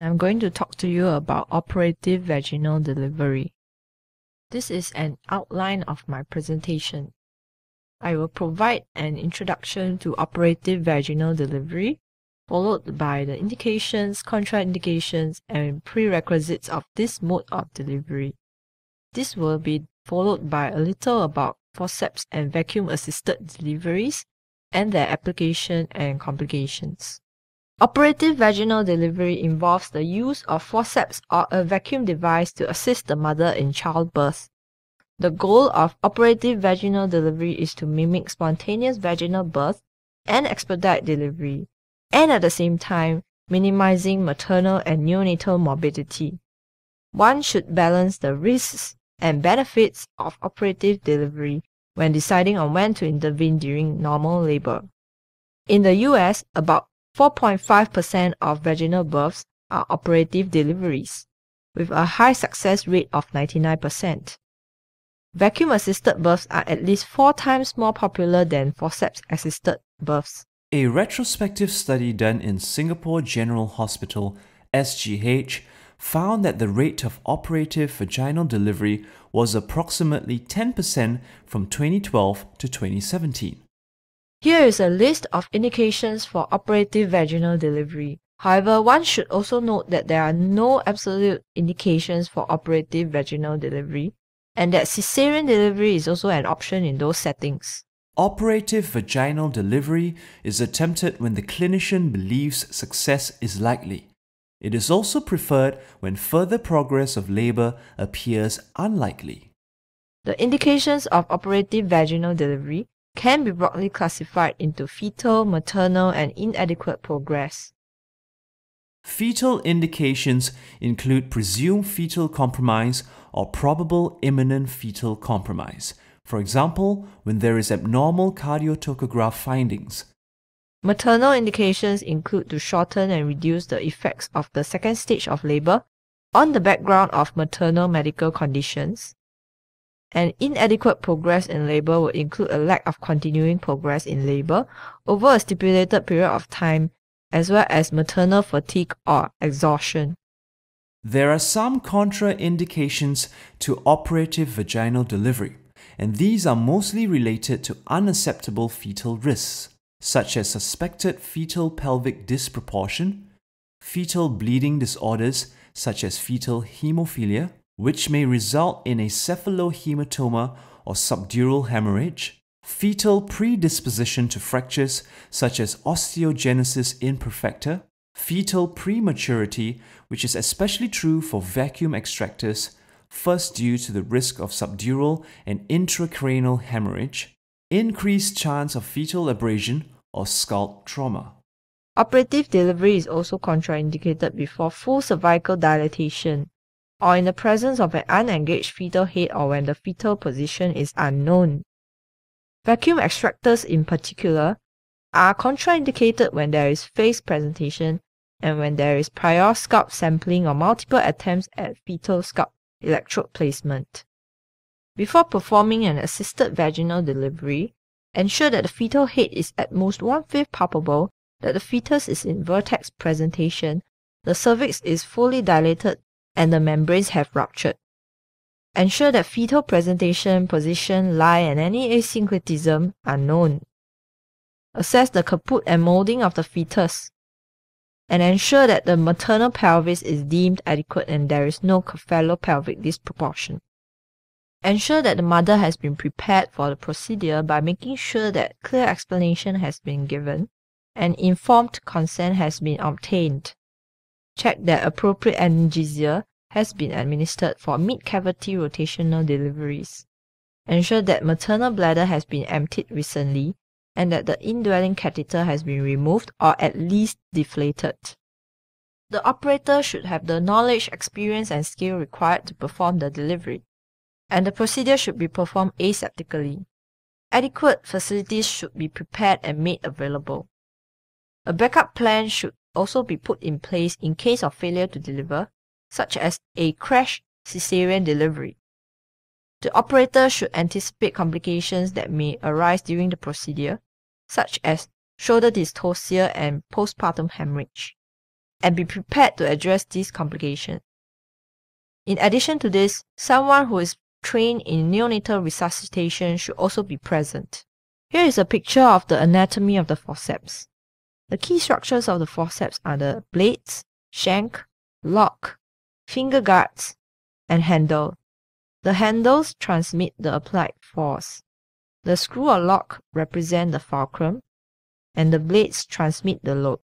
I'm going to talk to you about operative vaginal delivery. This is an outline of my presentation. I will provide an introduction to operative vaginal delivery, followed by the indications, contraindications, and prerequisites of this mode of delivery. This will be followed by a little about forceps and vacuum assisted deliveries and their application and complications. Operative vaginal delivery involves the use of forceps or a vacuum device to assist the mother in childbirth. The goal of operative vaginal delivery is to mimic spontaneous vaginal birth and expedite delivery, and at the same time, minimizing maternal and neonatal morbidity. One should balance the risks and benefits of operative delivery when deciding on when to intervene during normal labor. In the US, about 4.5% of vaginal births are operative deliveries, with a high success rate of 99%. Vacuum assisted births are at least four times more popular than forceps assisted births. A retrospective study done in Singapore General Hospital, SGH, found that the rate of operative vaginal delivery was approximately 10% from 2012 to 2017. Here is a list of indications for operative vaginal delivery. However, one should also note that there are no absolute indications for operative vaginal delivery and that cesarean delivery is also an option in those settings. Operative vaginal delivery is attempted when the clinician believes success is likely. It is also preferred when further progress of labor appears unlikely. The indications of operative vaginal delivery can be broadly classified into fetal, maternal, and inadequate progress. Fetal indications include presumed fetal compromise or probable imminent fetal compromise, for example, when there is abnormal cardiotocograph findings. Maternal indications include to shorten and reduce the effects of the second stage of labor on the background of maternal medical conditions, an inadequate progress in labor would include a lack of continuing progress in labor over a stipulated period of time, as well as maternal fatigue or exhaustion. There are some contraindications to operative vaginal delivery, and these are mostly related to unacceptable fetal risks, such as suspected fetal pelvic disproportion, fetal bleeding disorders such as fetal hemophilia, which may result in a cephalohematoma or subdural hemorrhage, fetal predisposition to fractures such as osteogenesis imperfecta, fetal prematurity, which is especially true for vacuum extractors, first due to the risk of subdural and intracranial hemorrhage, increased chance of fetal abrasion or scalp trauma. Operative delivery is also contraindicated before full cervical dilatation, or in the presence of an unengaged fetal head or when the fetal position is unknown. Vacuum extractors in particular are contraindicated when there is face presentation and when there is prior scalp sampling or multiple attempts at fetal scalp electrode placement. Before performing an assisted vaginal delivery, ensure that the fetal head is at most one-fifth palpable, that the fetus is in vertex presentation, the cervix is fully dilated and the membranes have ruptured. Ensure that fetal presentation, position, lie, and any asynclitism are known. Assess the caput and molding of the fetus. And ensure that the maternal pelvis is deemed adequate and there is no cephalopelvic disproportion. Ensure that the mother has been prepared for the procedure by making sure that clear explanation has been given and informed consent has been obtained. Check that appropriate analgesia has been administered for mid-cavity rotational deliveries. Ensure that maternal bladder has been emptied recently and that the indwelling catheter has been removed or at least deflated. The operator should have the knowledge, experience, and skill required to perform the delivery, and the procedure should be performed aseptically. Adequate facilities should be prepared and made available. A backup plan should also be put in place in case of failure to deliver, such as a crash cesarean delivery. The operator should anticipate complications that may arise during the procedure, such as shoulder dystocia and postpartum hemorrhage. and be prepared to address these complications. In addition to this, someone who is trained in neonatal resuscitation should also be present. Here is a picture of the anatomy of the forceps. The key structures of the forceps are the blades, shank, lock, finger guards, and handle. The handles transmit the applied force. The screw or lock represent the fulcrum, and the blades transmit the load.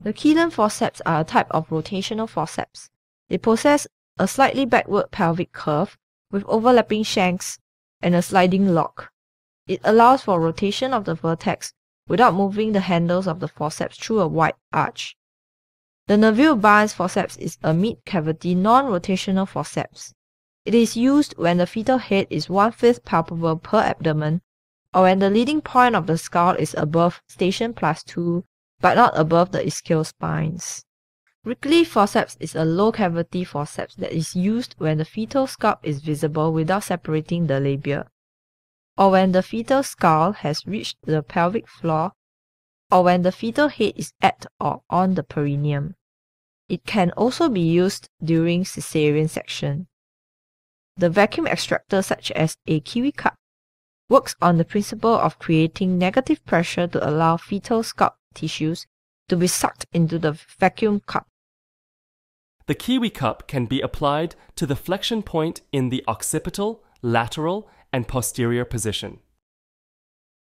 The Kielland forceps are a type of rotational forceps. They possess a slightly backward pelvic curve with overlapping shanks and a sliding lock. It allows for rotation of the vertex without moving the handles of the forceps through a wide arch. The Neville Barnes forceps is a mid-cavity non-rotational forceps. It is used when the fetal head is one-fifth palpable per abdomen or when the leading point of the skull is above station plus 2 but not above the ischial spines. Wrigley forceps is a low-cavity forceps that is used when the fetal scalp is visible without separating the labia, or when the fetal skull has reached the pelvic floor, or when the fetal head is at or on the perineum. It can also be used during cesarean section. The vacuum extractor such as a kiwi cup works on the principle of creating negative pressure to allow fetal scalp tissues to be sucked into the vacuum cup. The kiwi cup can be applied to the flexion point in the occipital, lateral, and posterior position.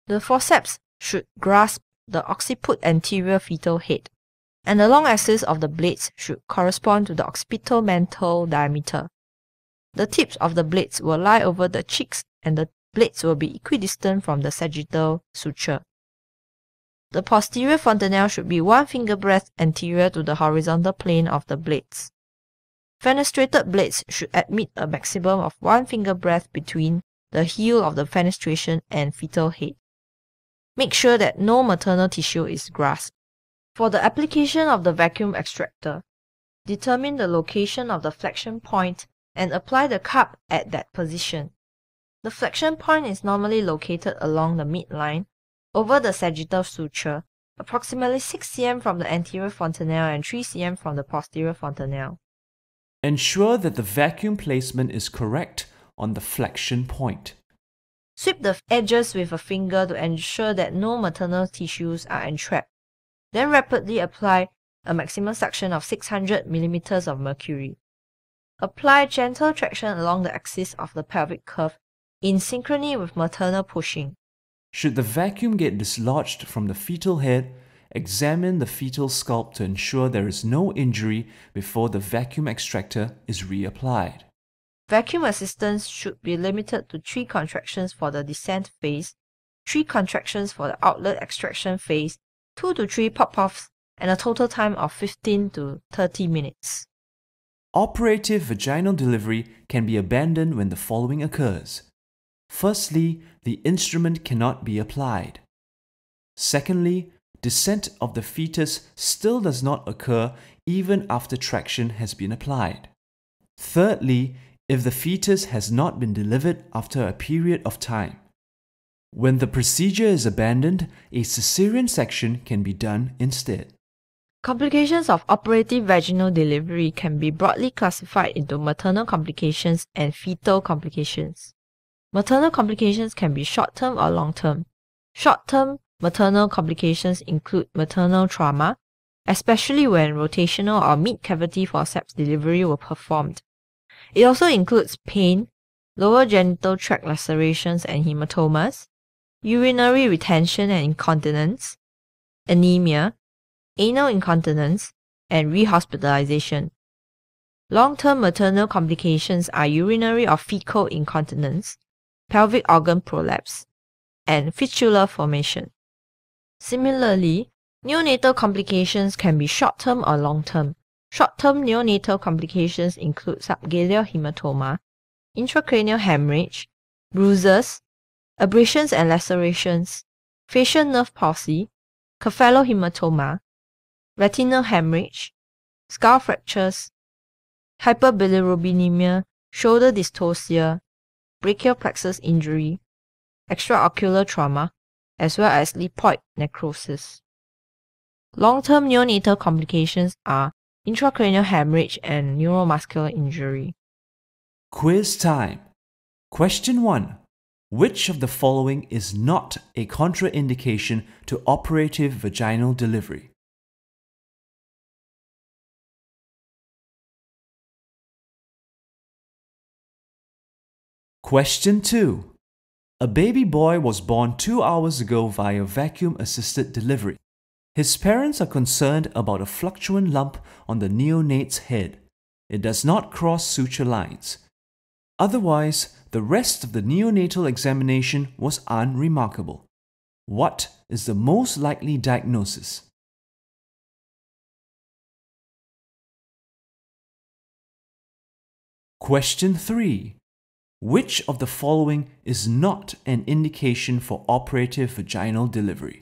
The forceps should grasp the occiput anterior fetal head, and the long axis of the blades should correspond to the occipitomental diameter. The tips of the blades will lie over the cheeks and the blades will be equidistant from the sagittal suture. The posterior fontanelle should be one finger breadth anterior to the horizontal plane of the blades. Fenestrated blades should admit a maximum of one finger breadth between the heel of the fenestration and fetal head. Make sure that no maternal tissue is grasped. For the application of the vacuum extractor, determine the location of the flexion point and apply the cup at that position. The flexion point is normally located along the midline over the sagittal suture, approximately 6 cm from the anterior fontanelle and 3 cm from the posterior fontanelle. Ensure that the vacuum placement is correct on the flexion point. Sweep the edges with a finger to ensure that no maternal tissues are entrapped. Then rapidly apply a maximum suction of 600 mm of mercury. Apply gentle traction along the axis of the pelvic curve in synchrony with maternal pushing. Should the vacuum get dislodged from the fetal head, examine the fetal scalp to ensure there is no injury before the vacuum extractor is reapplied. Vacuum assistance should be limited to 3 contractions for the descent phase, 3 contractions for the outlet extraction phase, 2 to 3 pop-offs, and a total time of 15 to 30 minutes. Operative vaginal delivery can be abandoned when the following occurs. Firstly, the instrument cannot be applied. Secondly, descent of the fetus still does not occur even after traction has been applied. Thirdly, if the fetus has not been delivered after a period of time. When the procedure is abandoned, a cesarean section can be done instead. Complications of operative vaginal delivery can be broadly classified into maternal complications and fetal complications. Maternal complications can be short-term or long-term. Short-term maternal complications include maternal trauma, especially when rotational or mid-cavity forceps delivery were performed. It also includes pain, lower genital tract lacerations and hematomas, urinary retention and incontinence, anemia, anal incontinence, and rehospitalization. Long-term maternal complications are urinary or fecal incontinence, pelvic organ prolapse, and fistula formation. Similarly, neonatal complications can be short-term or long-term. Short-term neonatal complications include subgaleal hematoma, intracranial hemorrhage, bruises, abrasions and lacerations, facial nerve palsy, cephalohematoma, retinal hemorrhage, skull fractures, hyperbilirubinemia, shoulder dystocia, brachial plexus injury, extraocular trauma, as well as lipoid necrosis. Long-term neonatal complications are intracranial hemorrhage and neuromuscular injury. Quiz time. Question 1. Which of the following is not a contraindication to operative vaginal delivery? Question 2. A baby boy was born two hours ago via vacuum assisted delivery. His parents are concerned about a fluctuant lump on the neonate's head. It does not cross suture lines. Otherwise, the rest of the neonatal examination was unremarkable. What is the most likely diagnosis? Question 3. Which of the following is not an indication for operative vaginal delivery?